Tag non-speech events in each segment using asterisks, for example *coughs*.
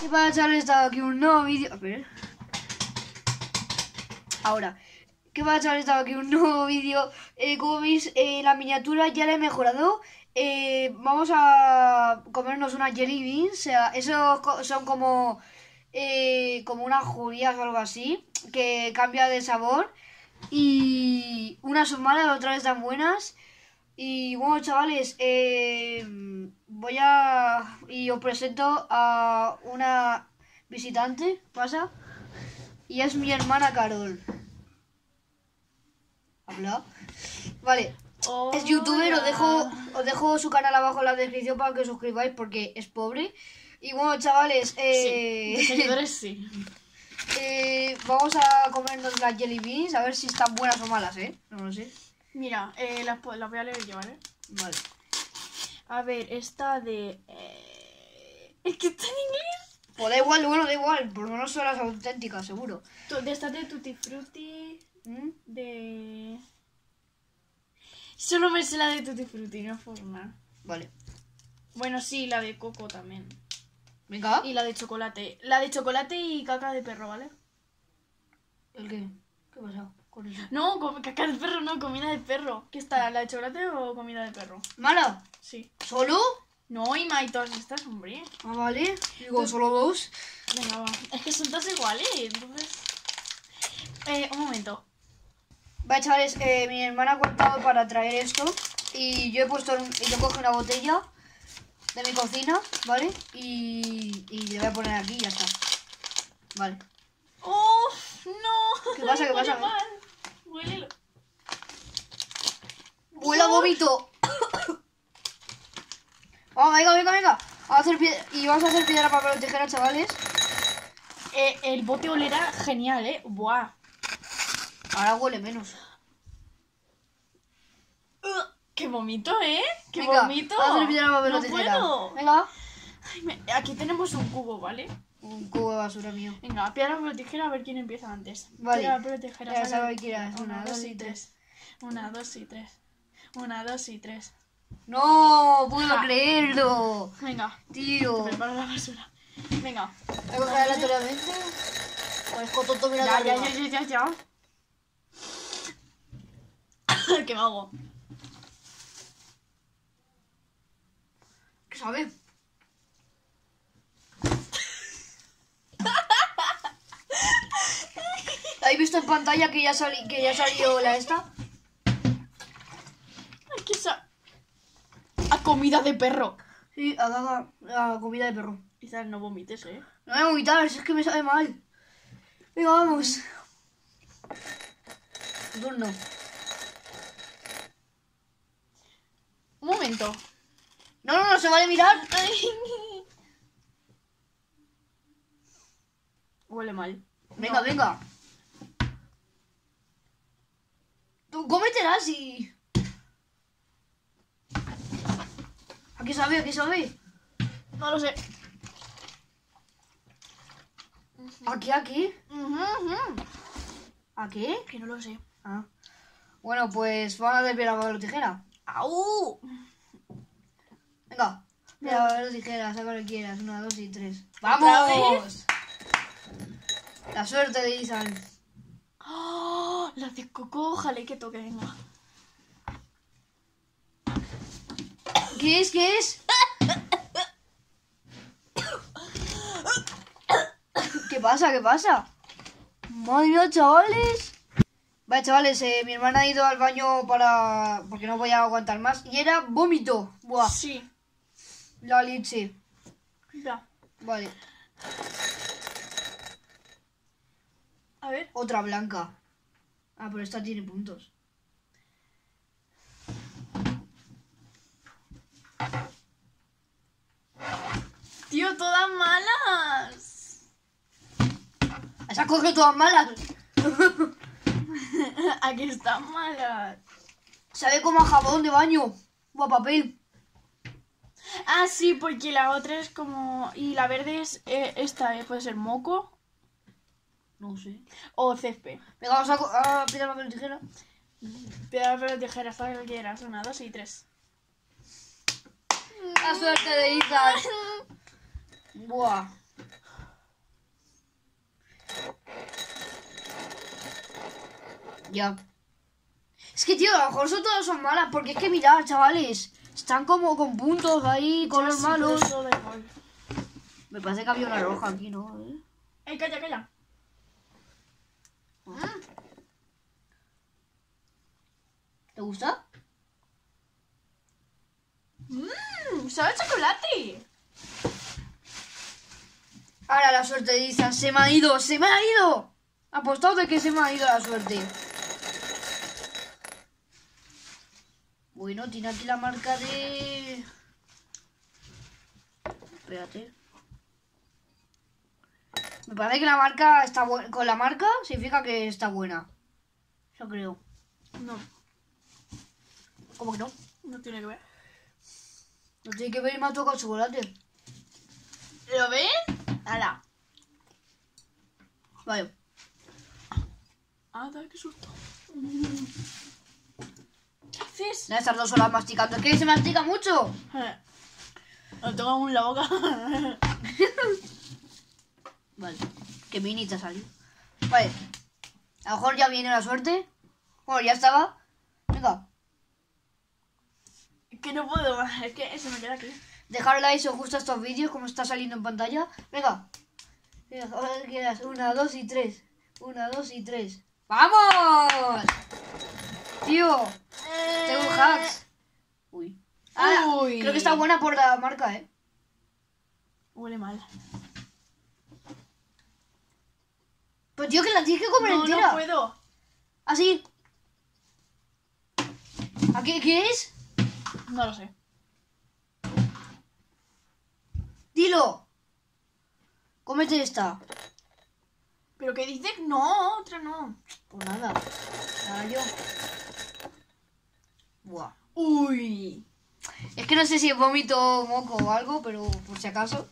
¿Qué pasa, chavales? Estaba aquí un nuevo vídeo. A ver. Ahora. ¿Qué pasa, chavales? Estaba aquí un nuevo vídeo. Eh, como veis, eh, la miniatura ya la he mejorado. Eh, vamos a comernos unas jelly beans. O sea, esos son como. eh, como unas judías o algo así. Que cambia de sabor. Y unas son malas, otras están buenas. Y bueno, chavales, eh, voy a. Y os presento a una visitante, ¿pasa? Y es mi hermana Carol. ¿Habla? Vale, es youtuber, os dejo, os dejo su canal abajo en la descripción para que os suscribáis porque es pobre. Y bueno, chavales, eh, Sí, de *laughs* sí. eh, vamos a comernos las jelly beans, a ver si están buenas o malas, ¿eh? No lo sé. Mira, eh, las, las voy a leer yo, ¿vale? Vale. A ver, esta de... eh, Es que está en inglés. Pues da igual, bueno, da igual, por lo menos son las auténticas, seguro. De esta de Tutti Frutti, ¿Mm? de... Solo me sé la de Tutti Frutti, no forma. Vale. Bueno, sí, la de coco también. Venga. Y la de chocolate. La de chocolate y caca de perro, ¿vale? ¿El qué? ¿Qué pasa con No, com- caca de perro, no, comida de perro. ¿Qué está? ¿La de chocolate o comida de perro? ¿Mala? Sí. ¿Solo? No, y todas estas, hombre. Ah, vale. Digo, solo dos. Venga, va. Es que son todas iguales, entonces... Eh, un momento. Vale, chavales, eh, mi hermana ha cortado para traer esto. Y yo he puesto, un- yo cojo una botella de mi cocina, ¿vale? Y, y le voy a poner aquí y ya está. Vale. ¡Oh! ¡No! ¿Qué pasa, qué *laughs* pasa? Huélelo. ¡Huele a vómito! Vamos, *coughs* venga, venga, venga. Vamos a hacer piedra, y vamos a hacer piedra, papel o tijera, chavales. Eh, el bote olerá genial, ¿eh? ¡Buah! Ahora huele menos. ¡Qué vomito, eh! ¡Qué Venga, vomito! Vamos a hacer piedra, papel o no tijera. puedo. Venga. Ay, me- Aquí tenemos un cubo, ¿vale? Un cubo de basura mío. Venga, piedra, papel, tijera, a ver quién empieza antes. Vale. Piedra, papel, tijera. Ya sabes quién es. Una, dos y tres. Una, dos y tres. Una, dos y tres. No, puedo creerlo. Venga, Tío. te preparo la basura. Venga. ¿Hay que coger aleatoriamente? ¿O es cototo mirando Ya, ya, ya, ya, ya, *coughs* ya. ¿Qué me hago? ¿Qué sabe? ¿Habéis visto en pantalla que ya, sali que ya salió la esta? Qué sa... A comida de perro. Sí, haga la comida de perro. Quizás no vomites, ¿eh? No voy a vomitar, es que me sabe mal. Venga, vamos. Turno. Un momento. No, no, no se vale mirar. *laughs* Huele mal. Venga, No. venga. Tú cómetelas y. Aquí sabe, aquí sabe. No lo sé. Aquí, aquí. ¿Aquí? Que no lo sé. Ah. Bueno, pues vamos a hacer piedra, papel o tijera. ¡Au! Venga. Piedra, papel o tijera, saca lo que quieras. Una, dos y tres. ¿Otra ¡Vamos! La suerte de Ethan. ¡Oh! La de coco, ojalá que toque, venga. ¿Qué es? ¿Qué es? ¿Qué pasa? ¿Qué pasa? Madre mía, chavales. Vale, chavales, eh, mi hermana ha ido al baño para... porque no podía aguantar más. Y era vómito. Buah, Sí. la leche. Ya. Vale, A ver. otra blanca. Ah, pero esta tiene puntos. Tío, todas malas. Esa coge todas malas. *laughs* Aquí están malas. Sabe como a jabón de baño. O a papel. Ah, sí, porque la otra es como... Y la verde es... eh, esta eh, puede ser moco No sé. o césped. Venga, vamos a, a piedra, papel, tijera. Piedra, papel, tijera, hasta que quieras. Una, dos y tres. La suerte de Ethan. Buah. Ya. Es que, tío, a lo mejor son todas son malas, porque es que mirad, chavales, están como con puntos ahí, con los Sí, malos. Me parece que había una roja aquí, ¿no? ¿Eh? ¡Ey, calla, calla! ¿Te gusta? ¡Mmm! ¡Sabe chocolate! Ahora la suerte dice, se me ha ido, se me ha ido. Apostado de que se me ha ido la suerte. Bueno, tiene aquí la marca de... Espérate. Me parece que la marca está buena. Con la marca significa que está buena. Yo creo. No, ¿Cómo que no? no tiene que ver. No tiene que ver y me ha tocado chocolate. ¿Lo ven? ¡Hala! Vale. ¡Ah, qué susto! ¿Qué haces? Nada, estas dos horas masticando. Es que se mastica mucho. Eh, Lo tengo aún en la boca. *laughs* Vale. Qué mini te ha salido. Vale. A lo mejor ya viene la suerte. Bueno, ya estaba. Venga. Que no puedo más, es que eso me queda aquí. Dejar like si os gustan estos vídeos, como está saliendo en pantalla. Venga. Quedas. Una, dos y tres. Una, dos y tres. ¡Vamos! Tío, tengo hacks. Uy. Ah, Uy. creo que está buena por la marca, ¿eh? Huele mal. Pero tío, que la tienes que comer No, entera. no puedo. Así. ¿A qué, qué es? No lo sé. Dilo. Cómete esta. ¿Pero qué dices? No, otra no. Pues nada. Ahora yo. Buah. Uy. Es que no sé si es vómito o moco o algo, pero por si acaso.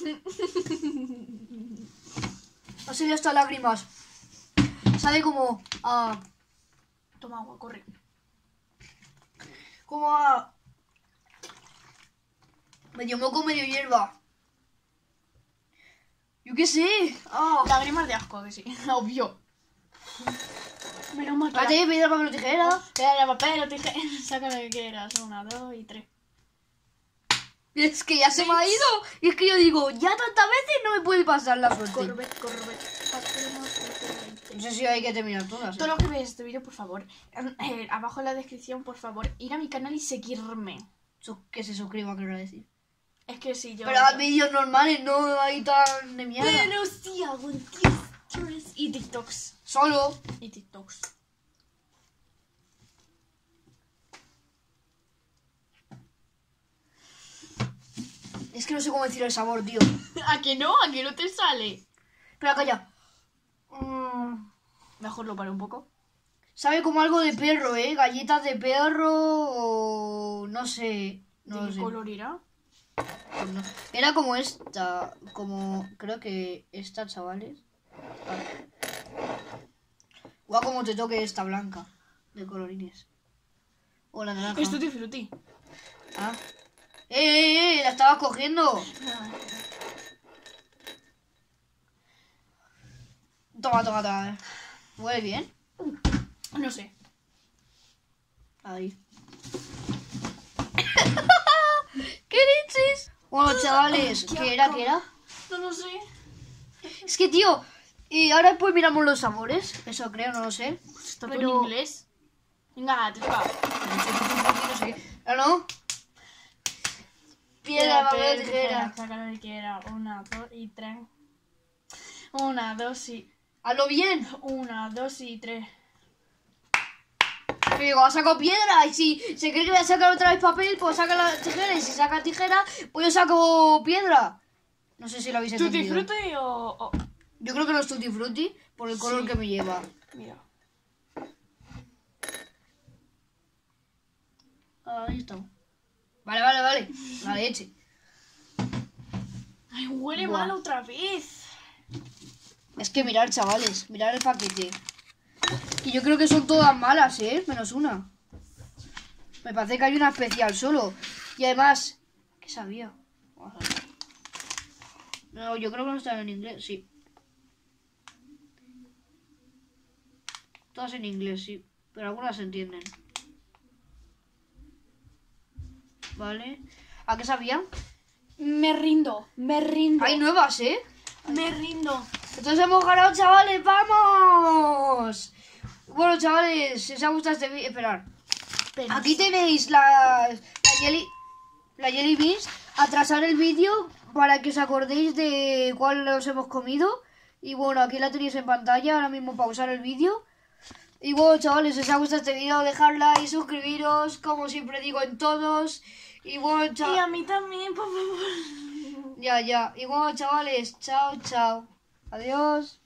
*laughs* Ha salido hasta lágrimas. Sale como a. Toma agua, corre. como a. medio moco, medio hierba. Yo qué sé. Ah. Lágrimas de asco, que sí. *laughs* Obvio. Menos mal que... Espérate, piedra, papel o tijera. Piedra, papel o tijera. *laughs* Saca lo que quieras. Una, dos y tres. Y es que ya se me ha ido. Y es que yo digo, ya tantas veces no me puede pasar la suerte. Corre, corre. No sé si hay que terminar todas. ¿eh? Todo lo que veis este vídeo, por favor, eh, abajo en la descripción, por favor, ir a mi canal y seguirme. Que se suscriba, quiero decir. Es que si yo... Pero haz vídeos normales, no hay tan de mierda. Pero sí hago TikToks y TikToks. Solo. Y TikToks. Es que no sé cómo decir el sabor, tío. *laughs* ¿A que no? ¿A que no te sale? Espera, calla. Lo paro un poco. sabe como algo de perro, ¿eh? Galletas de perro o... No sé. No ¿De lo qué sé. color irá? Pues no. Era como esta. Como... Creo que esta, chavales. Guau, como te toque esta blanca. De colorines. O la naranja. Es Tutti Frutti. Ah. ¡Eh, eh, eh! ¡La estaba cogiendo! *laughs* Toma, toma, toma. Huele bien. No sé. Ahí. *laughs* ¿Qué leches? Bueno, chavales, Qué ¿qué era? ¿Qué era? No lo sé. Es que, tío, y ahora pues miramos los sabores. Eso creo, no lo sé. Está Pero- en inglés. Venga, te toca. No sé. ¿Ah, no? Piedra, papel, tijera. Saca lo que quiera. Una, dos y tres. Una, dos y... Hazlo bien. Una, dos y tres. Digo, ha sacado piedra. Y si se cree que voy a sacar otra vez papel, pues saca la tijera. Y si saca tijera, pues yo saco piedra. No sé si lo habéis ¿Tutti entendido. Frutti o...? o- Yo creo que no es Tutti Frutti por el color Sí. que me lleva. Mira. Ahí está. Vale, vale, vale. La leche. Ay, huele Buah. mal otra vez. Es que mirar, chavales. Mirar el paquete. Y yo creo que son todas malas, ¿eh? Menos una. Me parece que hay una especial solo. Y además, ¿qué sabía? Vamos a ver. No, yo creo que no están en inglés, sí. Todas en inglés, sí. Pero algunas se entienden. Vale. ¿A qué sabían? Me rindo, me rindo. Hay nuevas, ¿eh? Me rindo. Entonces hemos ganado, chavales, ¡vamos! Bueno, chavales, si os ha gustado este vídeo... Esperad. Aquí tenéis la, la Jelly... La Jelly Beans. Atrasar el vídeo para que os acordéis de cuál os hemos comido. Y bueno, aquí la tenéis en pantalla. Ahora mismo pausar el vídeo. Y bueno, chavales, si os ha gustado este vídeo, dejadla y suscribiros, como siempre digo en todos. Y bueno, Y a chavales... mí también, por favor. Ya, ya. Y bueno, chavales, chao, chao. Adiós.